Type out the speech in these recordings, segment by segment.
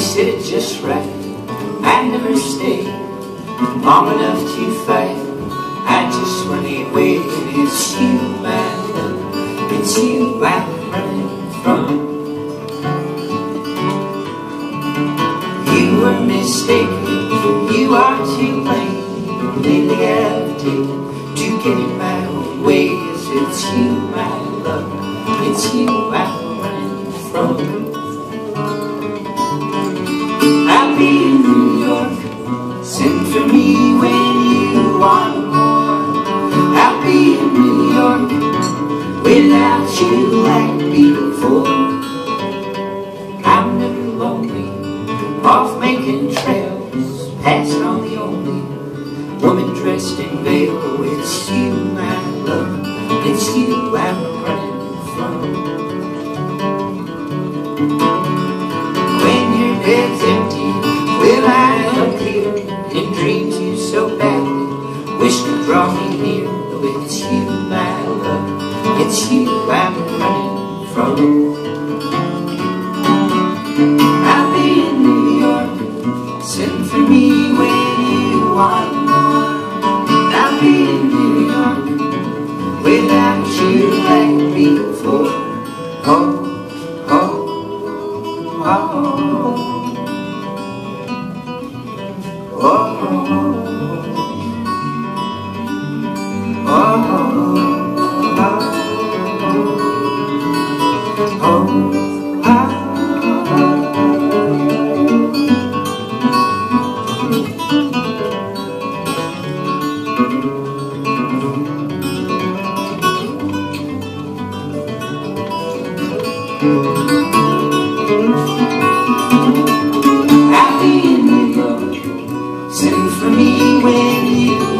just right. I never stayed long enough to fight. I just run away, and it's you, my love. It's you I'm from. You were mistaken, you are to blame. Lately I've taken to get in my own way. Yes, it's you, my love. It's you I'm running from. Off making trails, passing on the only woman dressed in veil. It's you, my love. It's you I'm running from. When your bed's empty, will I appear in dreams you so badly wish to draw me near? Oh, it's you, my love. It's you I'm without you like before. Oh, oh. Be in New York. Send for me when you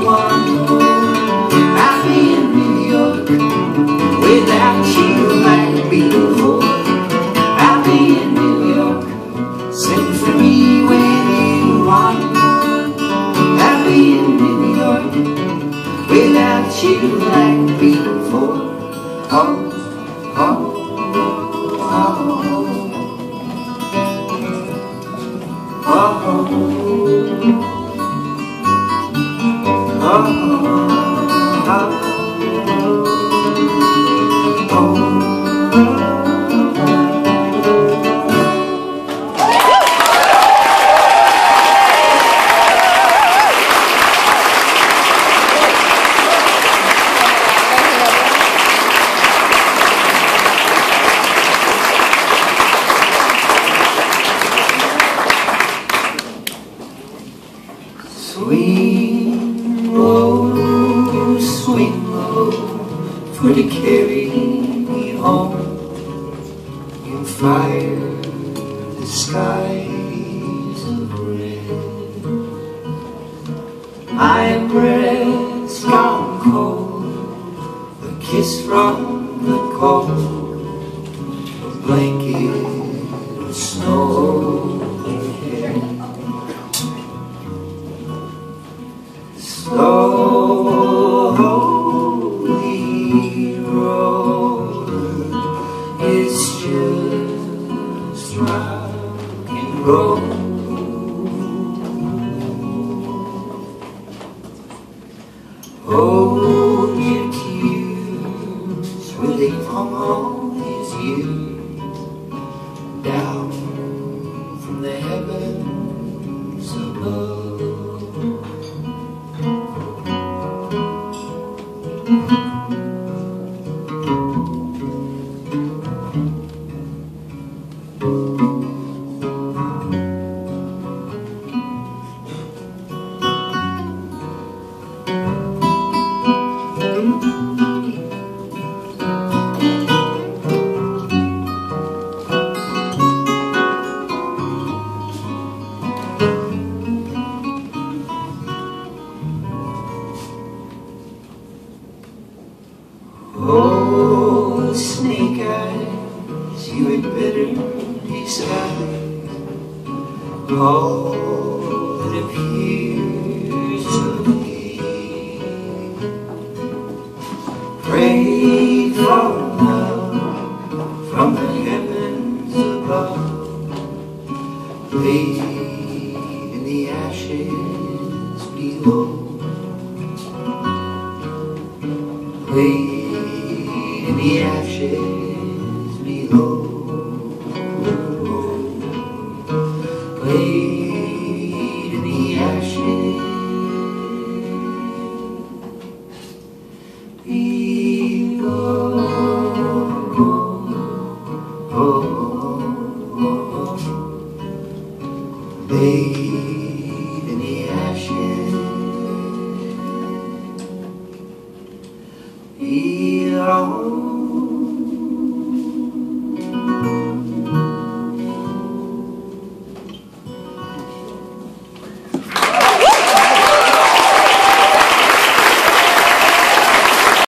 oh, Swing low, swing low, for to carry me home. You fire the skies of red. My breath's gone cold, a kiss from the cold, a blanket of snow. Hold all that appears to be. Love from the heavens above. Please the ashes below. Laid in the ashes Laid